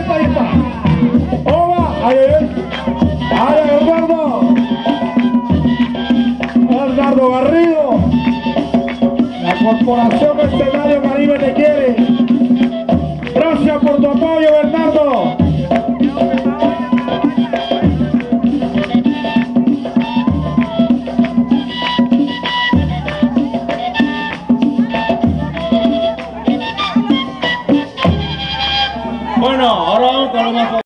epa, epa. Oba, ay, ay, Bernardo. Garrido. La Corporación Mercenario Caribe te quiere. Gracias por tu apoyo, Bernardo. Bueno, ahora vamos